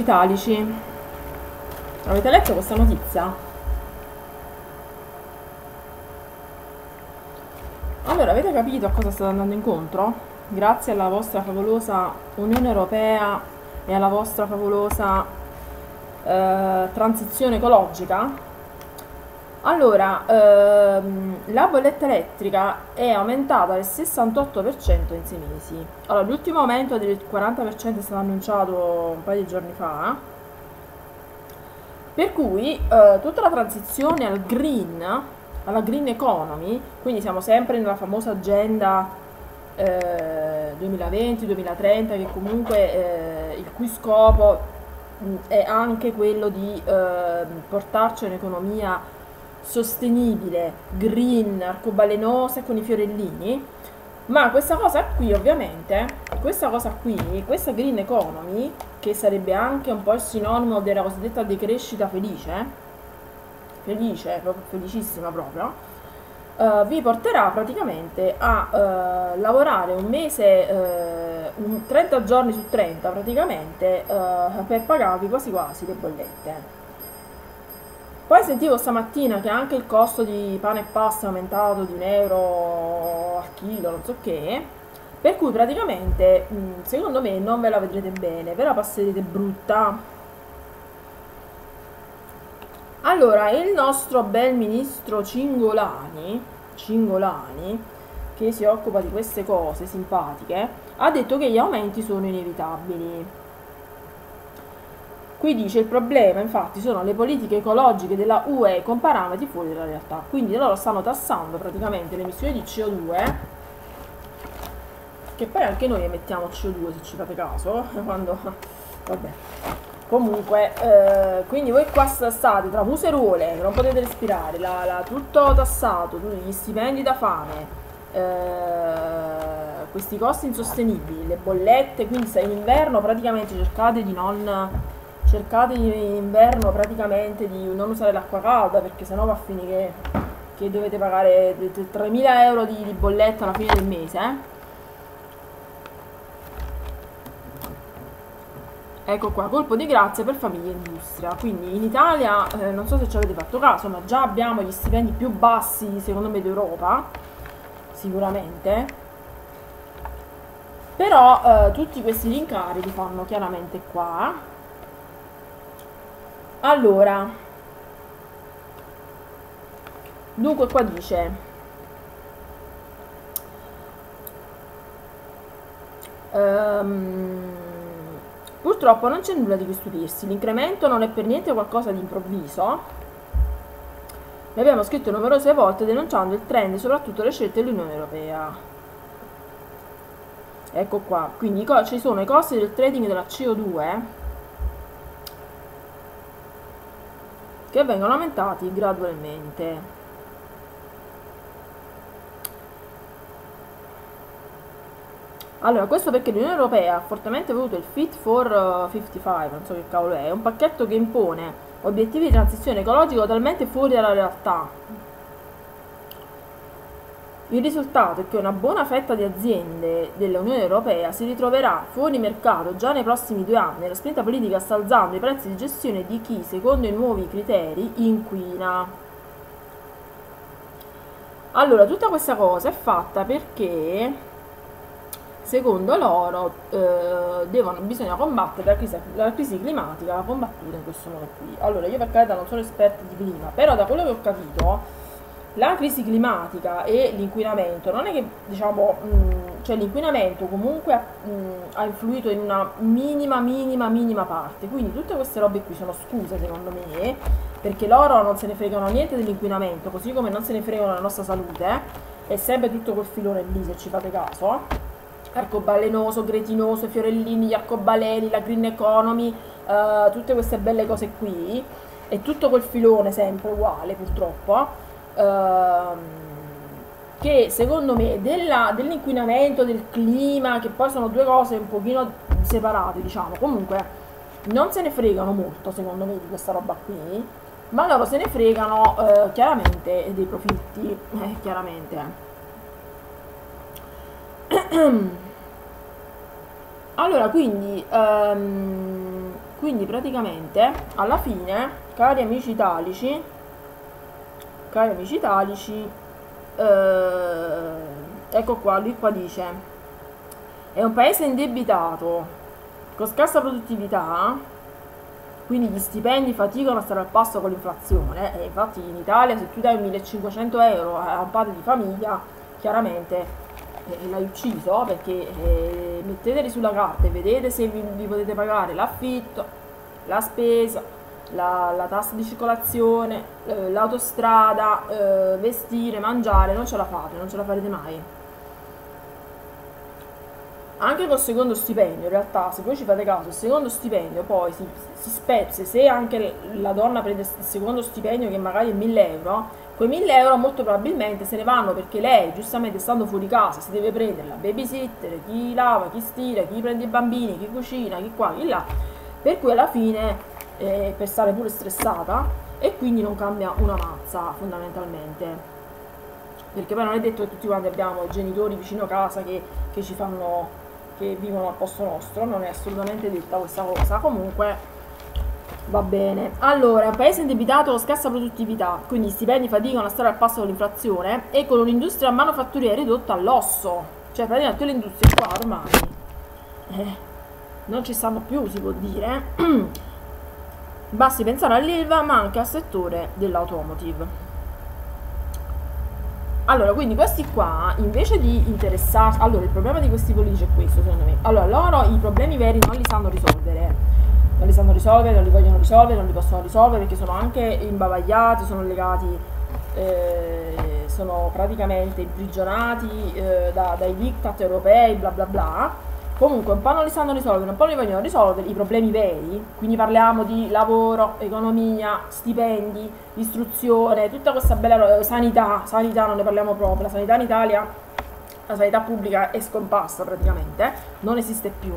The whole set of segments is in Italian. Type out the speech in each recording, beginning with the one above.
italici. Avete letto questa notizia? Allora, avete capito a cosa state andando incontro? Grazie alla vostra favolosa Unione Europea e alla vostra favolosa eh, transizione ecologica, allora, ehm, la bolletta elettrica è aumentata del 68% in 6 mesi. Allora, l'ultimo aumento del 40% è stato annunciato un paio di giorni fa. Per cui eh, tutta la transizione al green, alla green economy, quindi siamo sempre nella famosa agenda eh, 2020-2030, che comunque eh, il cui scopo mh, è anche quello di ehm, portarci un'economia sostenibile, green, arcobalenosa con i fiorellini, ma questa cosa qui ovviamente, questa cosa qui, questa green economy, che sarebbe anche un po' il sinonimo della cosiddetta decrescita felice, felice, proprio felicissima proprio, Uh, vi porterà praticamente a uh, lavorare un mese, uh, un 30 giorni su 30 praticamente, per pagarvi quasi quasi le bollette. Poi sentivo stamattina che anche il costo di pane e pasta è aumentato di un euro al chilo, non so che, per cui praticamente secondo me non ve la vedrete bene, ve la passerete brutta. Allora, il nostro bel ministro Cingolani, Cingolani, che si occupa di queste cose simpatiche, ha detto che gli aumenti sono inevitabili. Qui dice il problema infatti sono le politiche ecologiche della UE con parametri fuori dalla realtà, quindi loro stanno tassando praticamente le emissioni di CO2 che poi anche noi emettiamo CO2 se ci fate caso, quando... vabbè. Comunque, eh, quindi voi qua state tra muserole, non potete respirare, la, la, tutto tassato, gli stipendi da fame, eh, questi costi insostenibili, le bollette, quindi se in inverno praticamente cercate di non cercate in inverno praticamente di non usare l'acqua calda perché sennò va a finire che, che dovete pagare 3.000 euro di, di, bolletta alla fine del mese eh? ecco qua colpo di grazia per famiglia e industria. Quindi in Italia eh, non so se ci avete fatto caso ma già abbiamo gli stipendi più bassi secondo me d'Europa sicuramente. Però eh, tutti questi rincari li fanno chiaramente qua allora, dunque qua dice um, purtroppo non c'è nulla di cui stupirsi, l'incremento non è per niente qualcosa di improvviso. Ne abbiamo scritto numerose volte denunciando il trend soprattutto le scelte dell'Unione Europea. Ecco qua, quindi ci sono i costi del trading della CO2 che vengono aumentati gradualmente. Allora, questo perché l'Unione Europea ha fortemente voluto il Fit for 55, uh, non so che cavolo è, un pacchetto che impone obiettivi di transizione ecologica totalmente fuori dalla realtà, il risultato è che una buona fetta di aziende dell'Unione Europea si ritroverà fuori mercato già nei prossimi due anni. La spinta politica sta alzando i prezzi di gestione di chi, secondo i nuovi criteri, inquina. Allora, tutta questa cosa è fatta perché, secondo loro, eh, devono, bisogna combattere la crisi, la crisi climatica combattuta in questo modo qui. Allora, io per carità non sono esperta di clima, però da quello che ho capito la crisi climatica e l'inquinamento non è che diciamo mh, cioè l'inquinamento comunque ha, mh, ha, influito in una minima minima minima parte. Quindi tutte queste robe qui sono scuse secondo me perché loro non se ne fregano niente dell'inquinamento così come non se ne fregano della nostra salute. È sempre tutto quel filone lì se ci fate caso. Arcobalenoso, gretinoso, fiorellini, gli arcobaleni, la green economy uh, tutte queste belle cose qui. È tutto quel filone sempre uguale purtroppo Ehm, che secondo me dell'inquinamento, del clima, che poi sono due cose un pochino separate, diciamo, comunque non se ne fregano molto secondo me di questa roba qui, ma loro se ne fregano eh, chiaramente dei profitti, eh, chiaramente. allora, quindi, um, quindi praticamente alla fine cari amici italici cari amici italici eh, ecco qua lui qua dice è un paese indebitato con scarsa produttività quindi gli stipendi faticano a stare al passo con l'inflazione e infatti in Italia se tu dai 1500 euro a un padre di famiglia chiaramente eh, l'hai ucciso perché eh, metteteli sulla carta e vedete se vi, vi potete pagare l'affitto, la spesa, la, la tassa di circolazione, eh, l'autostrada, eh, vestire, mangiare, non ce la fate, non ce la farete mai. Anche col secondo stipendio, in realtà, se voi ci fate caso, il secondo stipendio poi si, si spezza, se anche la donna prende il secondo stipendio che magari è 1000 euro, quei 1000 euro molto probabilmente se ne vanno perché lei, giustamente stando fuori casa, si deve prendere la babysitter, chi lava, chi stira, chi prende i bambini, chi cucina, chi qua, chi là, per cui alla fine eh, per stare pure stressata e quindi non cambia una mazza fondamentalmente. Perché poi non è detto che tutti quanti abbiamo genitori vicino a casa che, che ci fanno che vivono al posto nostro non è assolutamente detta questa cosa. Comunque va bene. Allora paese indebitato scarsa produttività quindi stipendi faticano a stare al passo con l'inflazione e con un'industria manufatturiera ridotta all'osso. Cioè praticamente le industrie qua ormai eh, non ci stanno più si può dire Basti pensare all'ILVA ma anche al settore dell'automotive. Allora, quindi questi qua, invece di interessarsi... Allora, il problema di questi politici è questo, secondo me. Allora, loro i problemi veri non li sanno risolvere. Non li sanno risolvere, non li vogliono risolvere, non li possono risolvere perché sono anche imbavagliati, sono legati... Eh, sono praticamente imprigionati eh, da, dai diktat europei, bla bla bla Comunque un po' non li sanno risolvere, un po' li vogliono risolvere i problemi veri, quindi parliamo di lavoro, economia, stipendi, istruzione, tutta questa bella sanità, sanità non ne parliamo proprio, la sanità in Italia, la sanità pubblica è scomparsa praticamente, non esiste più,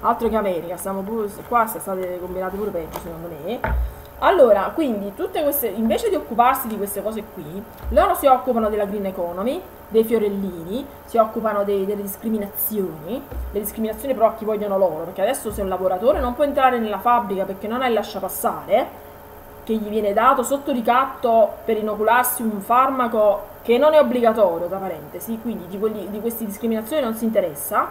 altro che America, siamo pure, qua sono state combinate pure peggio secondo me. Allora, quindi tutte queste, invece di occuparsi di queste cose qui, loro si occupano della green economy, dei fiorellini, si occupano dei, delle discriminazioni, le discriminazioni però a chi vogliono loro, perché adesso se un lavoratore non può entrare nella fabbrica perché non ha il lasciapassare, che gli viene dato sotto ricatto per inocularsi un farmaco che non è obbligatorio, tra parentesi, quindi di, quelli, di queste discriminazioni non si interessa,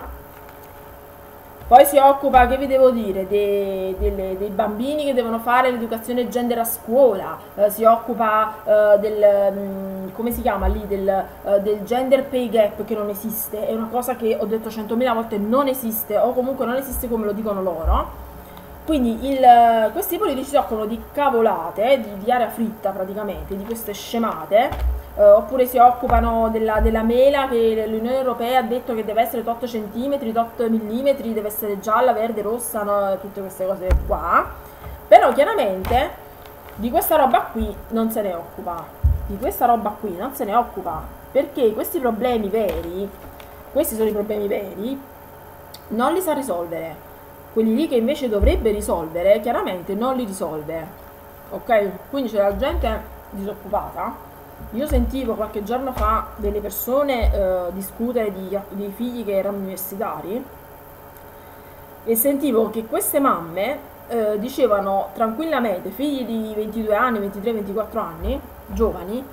poi si occupa, che vi devo dire, dei, dei, dei bambini che devono fare l'educazione gender a scuola, eh, si occupa eh, del, mh, mm, come si chiama lì, del, eh, del, gender pay gap che non esiste, è una cosa che ho detto centomila volte non esiste o comunque non esiste come lo dicono loro. Quindi il, questi politici si occupano di cavolate, di, di aria fritta praticamente, di queste scemate eh, oppure si occupano della, della, mela che l'Unione Europea ha detto che deve essere 8 cm, 8 mm, deve essere gialla, verde, rossa, no? tutte queste cose qua. Però chiaramente di questa roba qui non se ne occupa. Di questa roba qui non se ne occupa. Perché questi problemi veri, questi sono i problemi veri, non li sa risolvere. Quelli lì che invece dovrebbe risolvere, chiaramente non li risolve. Ok? Quindi c'è la gente disoccupata io sentivo qualche giorno fa delle persone eh, discutere di, di figli che erano universitari e sentivo che queste mamme eh, dicevano tranquillamente, figli di 22 anni, 23, 24 anni, giovani,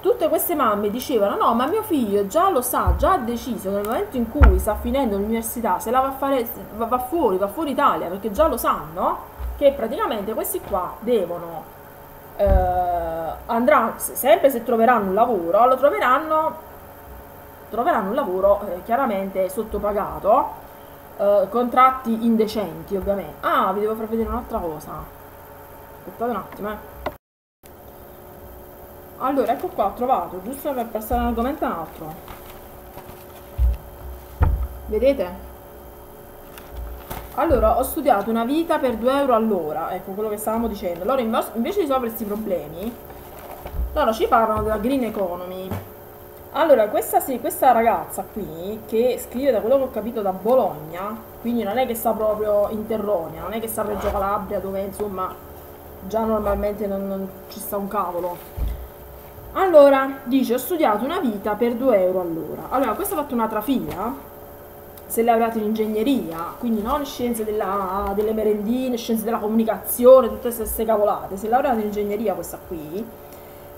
tutte queste mamme dicevano no ma mio figlio già lo sa, già ha deciso nel momento in cui sta finendo l'università se la va fare, va fuori, va fuori Italia perché già lo sanno che praticamente questi qua devono eh, andranno, sempre se troveranno un lavoro, lo troveranno, troveranno un lavoro eh, chiaramente sottopagato, eh, contratti indecenti ovviamente. Ah, vi devo far vedere un'altra cosa. Aspettate un attimo, eh. Allora, ecco qua, ho trovato, giusto per passare un argomento un altro. Vedete? Allora, ho studiato una vita per 2 euro all'ora, ecco quello che stavamo dicendo. Allora, invece di risolvere questi problemi, loro ci parlano della green economy. Allora, questa, sì, questa ragazza qui, che scrive da quello che ho capito da Bologna, quindi non è che sta proprio in Terronia, non è che sta a Reggio Calabria, dove insomma già normalmente non, non ci sta un cavolo. Allora, dice, ho studiato una vita per 2 euro all'ora. Allora, questa ha fatto una trafila si è laureato in ingegneria, quindi non scienze della, delle merendine, scienze della comunicazione, tutte queste cavolate, si è laureato in ingegneria questa qui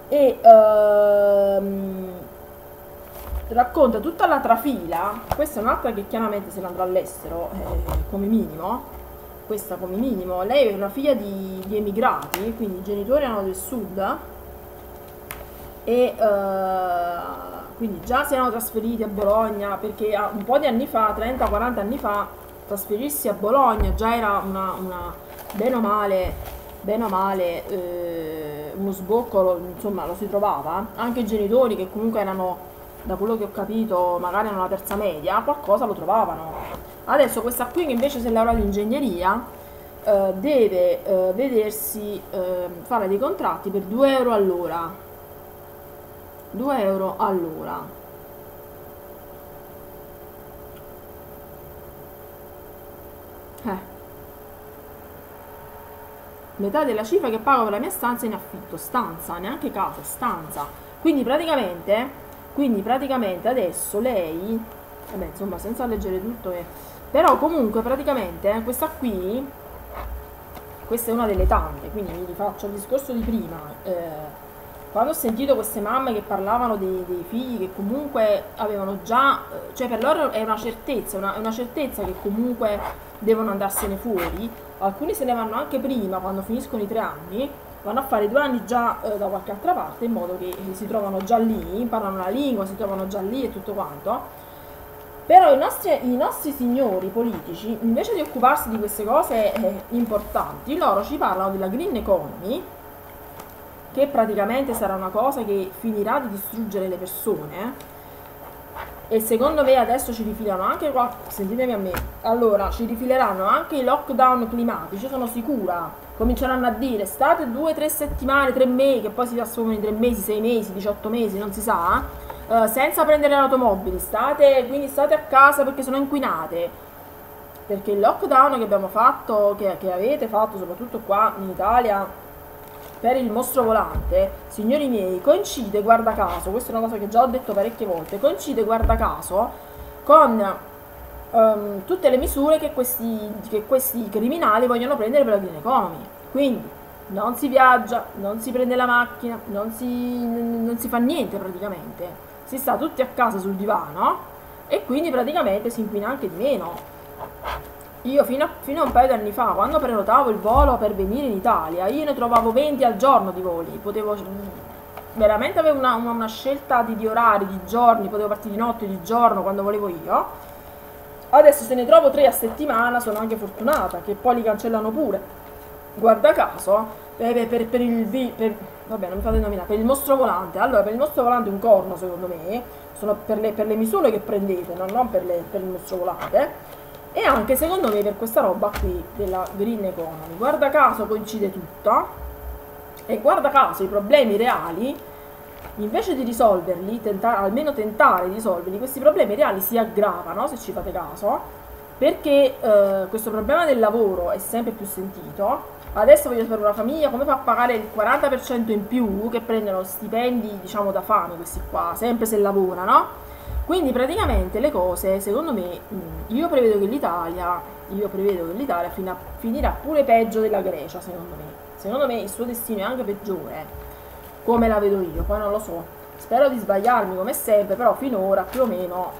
e ehm, racconta tutta la trafila, questa è un'altra che chiaramente se ne andrà all'estero eh, come minimo, questa come minimo, lei è una figlia di, di emigrati, quindi i genitori erano del sud e uh, quindi già si erano trasferiti a Bologna perché un po' di anni fa, 30-40 anni fa, trasferirsi a Bologna già era una, una bene o male, bene o male eh, uno sbocco, insomma lo si trovava, anche i genitori che comunque erano, da quello che ho capito, magari erano la terza media, qualcosa lo trovavano. Adesso questa qui che invece si è laureata in ingegneria, eh, deve eh, vedersi eh, fare dei contratti per 2 euro all'ora 2 euro all'ora. Eh. metà della cifra che pago per la mia stanza in affitto. Stanza, neanche casa, stanza. Quindi praticamente quindi praticamente adesso lei vabbè insomma senza leggere tutto eh, però comunque praticamente questa qui questa è una delle tante quindi vi faccio il discorso di prima eh, quando ho sentito queste mamme che parlavano dei, dei, figli che comunque avevano già, eh, cioè per loro è una certezza, una, è una certezza che comunque devono andarsene fuori, alcuni se ne vanno anche prima, quando finiscono i tre anni, vanno a fare due anni già eh, da qualche altra parte in modo che si trovano già lì, imparano la lingua, si trovano già lì e tutto quanto. Però i nostri, i nostri signori politici, invece di occuparsi di queste cose eh, importanti, loro ci parlano della green economy, che praticamente sarà una cosa che finirà di distruggere le persone. E secondo me adesso ci rifilano anche qua, sentitemi a me, allora ci rifileranno anche i lockdown climatici, sono sicura, cominceranno a dire state due, tre settimane, tre mesi, che poi si trasformano in tre mesi, sei mesi, 18 mesi, non si sa, eh, senza prendere le automobili, state, quindi state a casa perché sono inquinate, perché il lockdown che abbiamo fatto, che, che avete fatto soprattutto qua in Italia, per il mostro volante, signori miei, coincide, guarda caso, questa è una cosa che già ho detto parecchie volte, coincide, guarda caso, con um, tutte le misure che questi, che questi criminali vogliono prendere per la green economy. Quindi non si viaggia, non si prende la macchina, non si, non si fa niente praticamente. Si sta tutti a casa sul divano e quindi praticamente si inquina anche di meno. Io fino a, fino a, un paio di anni fa, quando prenotavo il volo per venire in Italia, io ne trovavo 20 al giorno di voli. Potevo veramente avevo una, una, una scelta di, di, orari, di giorni, potevo partire di notte, di giorno, quando volevo io. Adesso se ne trovo 3 a settimana, sono anche fortunata, che poi li cancellano pure. Guarda caso, per, per, per il per, vabbè, non mi fate nominare, per il mostro volante. Allora, per il mostro volante un corno, secondo me, sono per le, per le misure che prendete, no? non per, le, per il mostro volante e anche secondo me per questa roba qui della green economy guarda caso coincide tutto e guarda caso i problemi reali invece di risolverli tentare, almeno tentare di risolverli questi problemi reali si aggravano se ci fate caso perché eh, questo problema del lavoro è sempre più sentito. Adesso voglio sapere una famiglia come fa a pagare il 40% in più che prendono stipendi diciamo da fame questi qua sempre se lavorano quindi praticamente le cose, secondo me, io prevedo che l'Italia, io prevedo che l'Italia finirà pure peggio della Grecia, secondo me. Secondo me il suo destino è anche peggiore, come la vedo io, poi non lo so. Spero di sbagliarmi come sempre, però finora più o meno,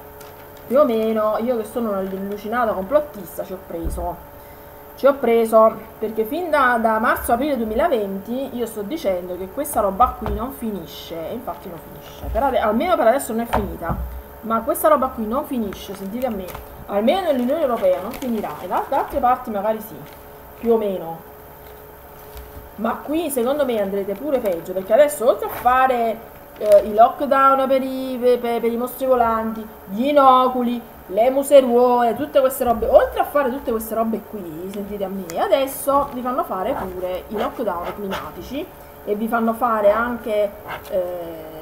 più o meno, io che sono un'allucinata complottista ci ho preso. Ci ho preso perché fin da, da marzo-aprile 2020 io sto dicendo che questa roba qui non finisce, infatti non finisce, per almeno per adesso non è finita ma questa roba qui non finisce, sentite a me, almeno nell'Unione Europea non finirà, e da, altre parti magari sì, più o meno. Ma qui secondo me andrete pure peggio, perché adesso oltre a fare eh, i lockdown per i, per, per i mostri volanti, gli inoculi, le museruole, tutte queste robe, oltre a fare tutte queste robe qui, sentite a me, adesso vi fanno fare pure i lockdown climatici e vi fanno fare anche... Eh,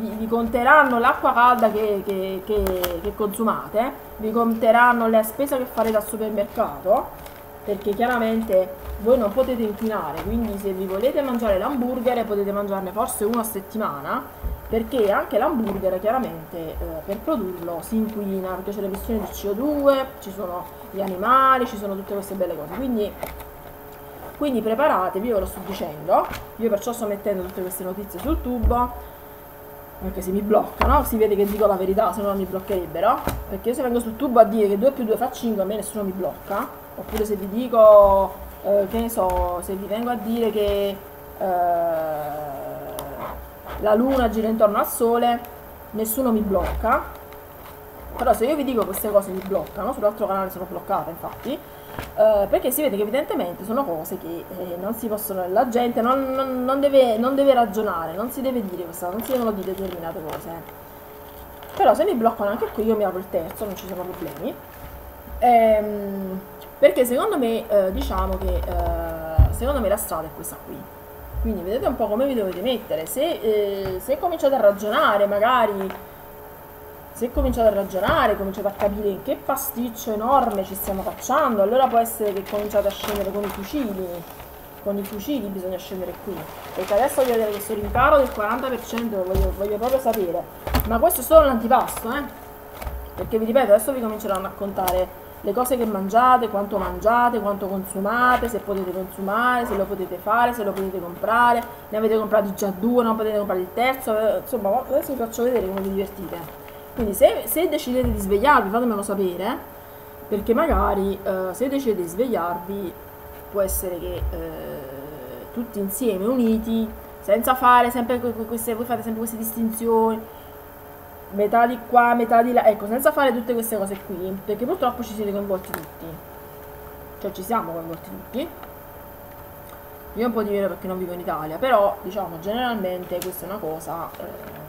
vi, vi conteranno l'acqua calda che, che, che, che, consumate, vi conteranno le spese che farete al supermercato, perché chiaramente voi non potete inquinare, quindi se vi volete mangiare l'hamburger potete mangiarne forse uno a settimana, perché anche l'hamburger chiaramente eh, per produrlo si inquina perché c'è l'emissione di CO2 ci sono gli animali ci sono tutte queste belle cose. Quindi quindi preparatevi io ve lo sto dicendo io perciò sto mettendo tutte queste notizie sul tubo anche se mi bloccano, si vede che dico la verità, se no mi bloccherebbero, perché io se vengo sul tubo a dire che 2 più 2 fa 5 a me nessuno mi blocca, oppure se vi dico, eh, che ne so, se vi vengo a dire che eh, la luna gira intorno al sole, nessuno mi blocca, però se io vi dico queste cose mi bloccano, sull'altro canale sono bloccata infatti, Uh, perché si vede che evidentemente sono cose che eh, non si possono, la gente non, non, non, deve, non, deve, ragionare, non si deve dire questa, non si devono dire determinate cose. Però se mi bloccano anche qui io mi apro il terzo, non ci sono problemi. Ehm, perché secondo me, eh, diciamo che, eh, secondo me la strada è questa qui. Quindi vedete un po' come vi dovete mettere. Se, eh, se cominciate a ragionare, magari se cominciate a ragionare, cominciate a capire che pasticcio enorme ci stiamo facendo, allora può essere che cominciate a scendere con i fucili. Con i fucili bisogna scendere qui. Perché adesso voglio vedere questo rincaro del 40%, lo voglio, voglio proprio sapere. Ma questo è solo l'antipasto, eh? Perché vi ripeto, adesso vi comincerò a raccontare le cose che mangiate, quanto mangiate, quanto consumate, se potete consumare, se lo potete fare, se lo potete comprare, ne avete comprati già due, non potete comprare il terzo, insomma adesso vi faccio vedere come vi divertite. Quindi se, se decidete di svegliarvi, fatemelo sapere, perché magari eh, se decidete di svegliarvi può essere che eh, tutti insieme, uniti, senza fare sempre queste, voi fate sempre queste distinzioni, metà di qua, metà di là, ecco, senza fare tutte queste cose qui, perché purtroppo ci siete coinvolti tutti, cioè ci siamo coinvolti tutti, io un po' di meno perché non vivo in Italia, però diciamo generalmente questa è una cosa... Eh,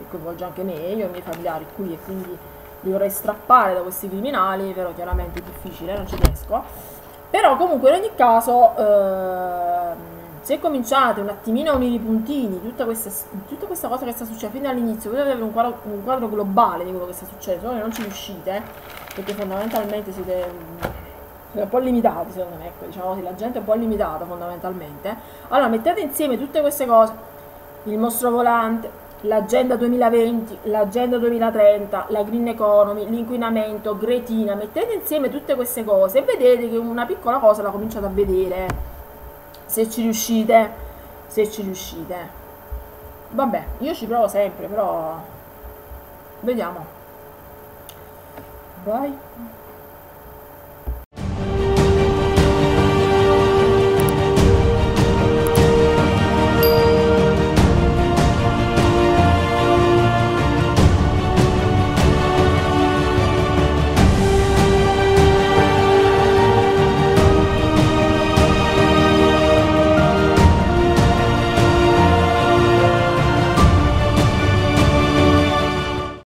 che coinvolge anche me, io e i miei familiari qui e quindi li vorrei strappare da questi criminali, però chiaramente è difficile, non ci riesco. Però comunque in ogni caso, eh, se cominciate un attimino a unire i puntini, tutta questa, tutta questa cosa che sta succedendo fin dall'inizio, potete avere un quadro, un quadro, globale di quello che sta succedendo, solo che non ci riuscite, perché fondamentalmente siete un po' limitati secondo me, ecco, diciamo così, la gente è un po' limitata fondamentalmente. Allora mettete insieme tutte queste cose, il mostro volante, l'agenda 2020, l'agenda 2030, la green economy, l'inquinamento, Gretina, mettete insieme tutte queste cose e vedete che una piccola cosa la cominciate a vedere, se ci riuscite, se ci riuscite. Vabbè, io ci provo sempre, però vediamo. Vai.